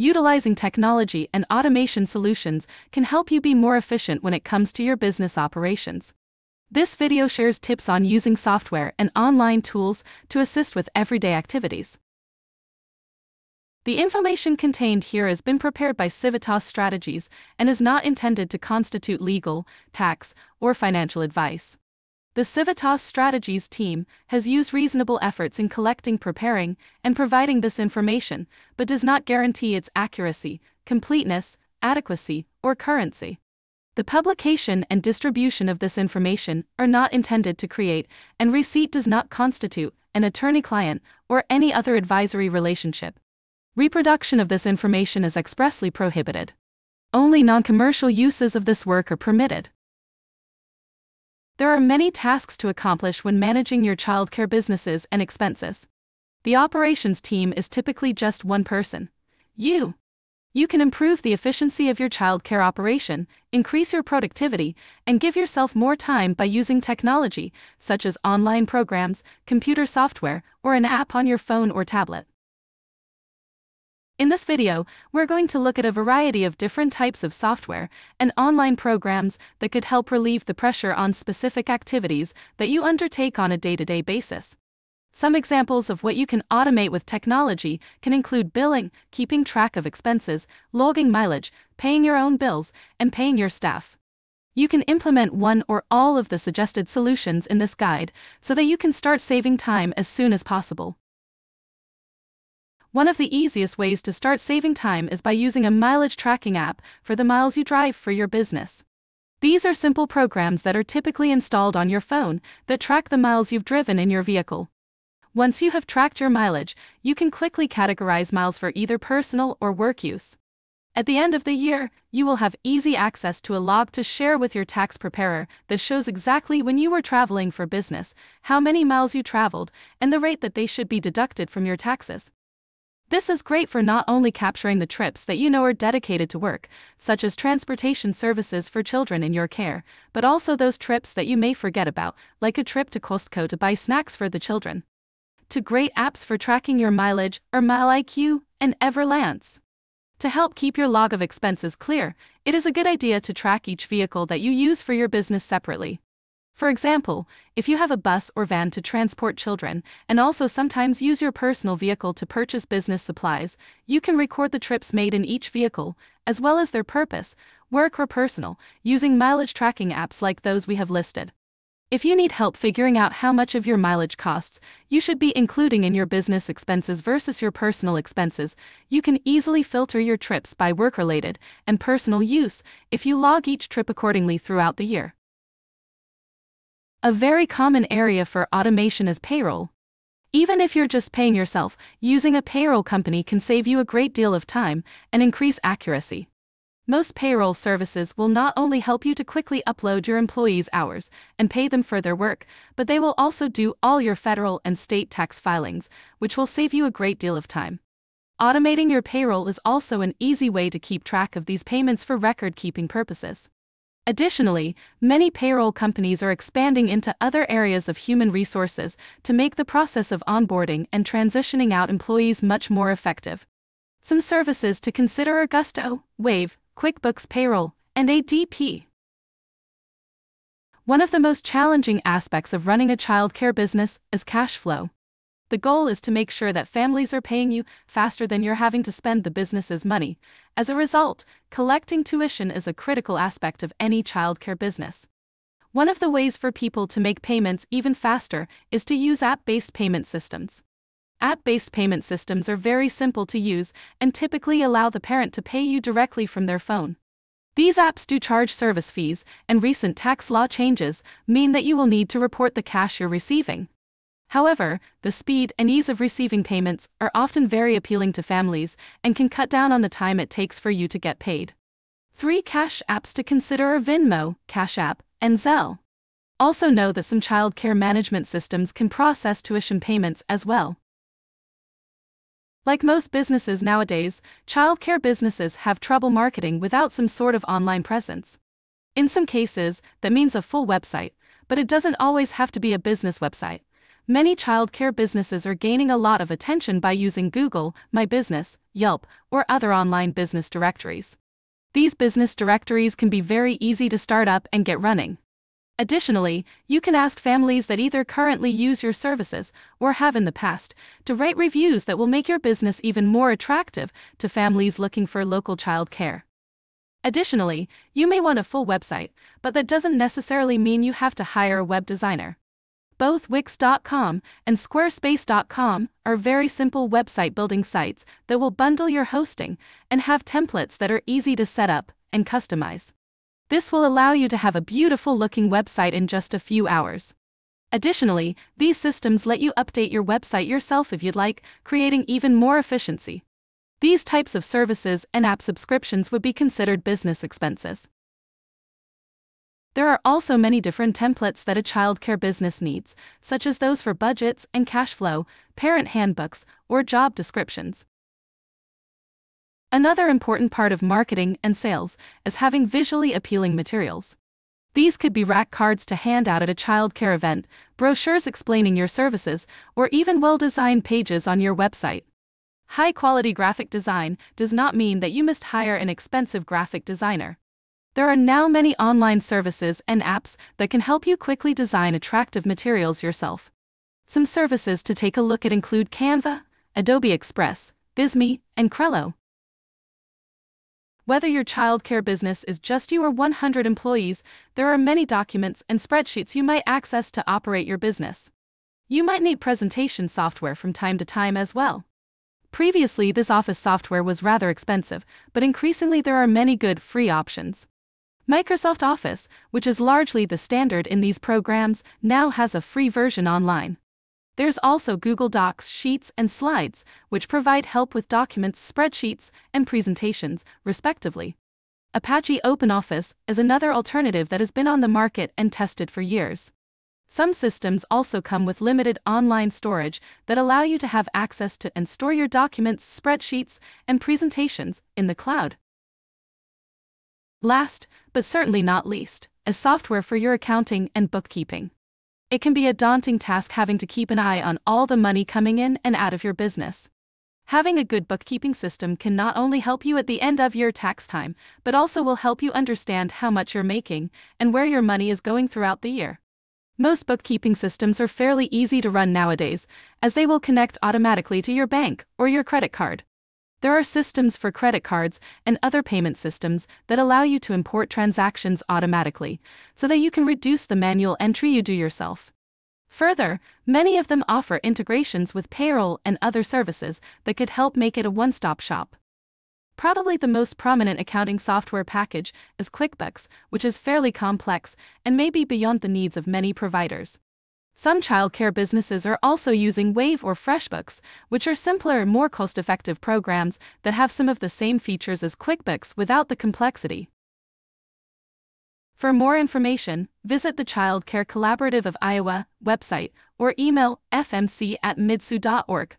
Utilizing technology and automation solutions can help you be more efficient when it comes to your business operations. This video shares tips on using software and online tools to assist with everyday activities. The information contained here has been prepared by Civitas Strategies and is not intended to constitute legal, tax, or financial advice. The Civitas Strategies team has used reasonable efforts in collecting, preparing, and providing this information, but does not guarantee its accuracy, completeness, adequacy, or currency. The publication and distribution of this information are not intended to create, and receipt does not constitute, an attorney client or any other advisory relationship. Reproduction of this information is expressly prohibited. Only non commercial uses of this work are permitted. There are many tasks to accomplish when managing your childcare businesses and expenses. The operations team is typically just one person. You. You can improve the efficiency of your childcare operation, increase your productivity, and give yourself more time by using technology, such as online programs, computer software, or an app on your phone or tablet. In this video, we're going to look at a variety of different types of software and online programs that could help relieve the pressure on specific activities that you undertake on a day to day basis. Some examples of what you can automate with technology can include billing, keeping track of expenses, logging mileage, paying your own bills, and paying your staff. You can implement one or all of the suggested solutions in this guide so that you can start saving time as soon as possible. One of the easiest ways to start saving time is by using a mileage tracking app for the miles you drive for your business. These are simple programs that are typically installed on your phone that track the miles you've driven in your vehicle. Once you have tracked your mileage, you can quickly categorize miles for either personal or work use. At the end of the year, you will have easy access to a log to share with your tax preparer that shows exactly when you were traveling for business, how many miles you traveled, and the rate that they should be deducted from your taxes. This is great for not only capturing the trips that you know are dedicated to work, such as transportation services for children in your care, but also those trips that you may forget about, like a trip to Costco to buy snacks for the children to great apps for tracking your mileage are MileIQ and Everlance. To help keep your log of expenses clear, it is a good idea to track each vehicle that you use for your business separately. For example, if you have a bus or van to transport children and also sometimes use your personal vehicle to purchase business supplies, you can record the trips made in each vehicle, as well as their purpose, work or personal, using mileage tracking apps like those we have listed. If you need help figuring out how much of your mileage costs, you should be including in your business expenses versus your personal expenses, you can easily filter your trips by work related and personal use if you log each trip accordingly throughout the year. A very common area for automation is payroll. Even if you're just paying yourself, using a payroll company can save you a great deal of time and increase accuracy. Most payroll services will not only help you to quickly upload your employees' hours and pay them for their work, but they will also do all your federal and state tax filings, which will save you a great deal of time. Automating your payroll is also an easy way to keep track of these payments for record keeping purposes. Additionally, many payroll companies are expanding into other areas of human resources to make the process of onboarding and transitioning out employees much more effective. Some services to consider are Gusto, Wave, QuickBooks Payroll, and ADP. One of the most challenging aspects of running a childcare business is cash flow. The goal is to make sure that families are paying you faster than you're having to spend the business's money. As a result, collecting tuition is a critical aspect of any childcare business. One of the ways for people to make payments even faster is to use app based payment systems. App based payment systems are very simple to use and typically allow the parent to pay you directly from their phone. These apps do charge service fees, and recent tax law changes mean that you will need to report the cash you're receiving. However, the speed and ease of receiving payments are often very appealing to families and can cut down on the time it takes for you to get paid. Three cash apps to consider are Venmo, Cash App, and Zelle. Also, know that some child care management systems can process tuition payments as well. Like most businesses nowadays, childcare businesses have trouble marketing without some sort of online presence. In some cases, that means a full website, but it doesn't always have to be a business website. Many childcare businesses are gaining a lot of attention by using Google, My Business, Yelp, or other online business directories. These business directories can be very easy to start up and get running. Additionally, you can ask families that either currently use your services or have in the past to write reviews that will make your business even more attractive to families looking for local child care. Additionally, you may want a full website, but that doesn't necessarily mean you have to hire a web designer. Both Wix.com and Squarespace.com are very simple website building sites that will bundle your hosting and have templates that are easy to set up and customize. This will allow you to have a beautiful looking website in just a few hours. Additionally, these systems let you update your website yourself if you'd like, creating even more efficiency. These types of services and app subscriptions would be considered business expenses. There are also many different templates that a childcare business needs, such as those for budgets and cash flow, parent handbooks, or job descriptions. Another important part of marketing and sales is having visually appealing materials. These could be rack cards to hand out at a childcare event, brochures explaining your services, or even well designed pages on your website. High quality graphic design does not mean that you must hire an expensive graphic designer. There are now many online services and apps that can help you quickly design attractive materials yourself. Some services to take a look at include Canva, Adobe Express, Visme, and Crello. Whether your childcare business is just you or 100 employees, there are many documents and spreadsheets you might access to operate your business. You might need presentation software from time to time as well. Previously, this office software was rather expensive, but increasingly there are many good free options. Microsoft Office, which is largely the standard in these programs, now has a free version online. There's also Google Docs, Sheets, and Slides, which provide help with documents, spreadsheets, and presentations, respectively. Apache OpenOffice is another alternative that has been on the market and tested for years. Some systems also come with limited online storage that allow you to have access to and store your documents, spreadsheets, and presentations in the cloud. Last, but certainly not least, is software for your accounting and bookkeeping. It can be a daunting task having to keep an eye on all the money coming in and out of your business. Having a good bookkeeping system can not only help you at the end of your tax time, but also will help you understand how much you're making and where your money is going throughout the year. Most bookkeeping systems are fairly easy to run nowadays, as they will connect automatically to your bank or your credit card. There are systems for credit cards and other payment systems that allow you to import transactions automatically, so that you can reduce the manual entry you do yourself. Further, many of them offer integrations with payroll and other services that could help make it a one stop shop. Probably the most prominent accounting software package is QuickBooks, which is fairly complex and may be beyond the needs of many providers. Some childcare businesses are also using Wave or FreshBooks, which are simpler and more cost effective programs that have some of the same features as QuickBooks without the complexity. For more information, visit the Child Care Collaborative of Iowa website or email fmc at midsu.org.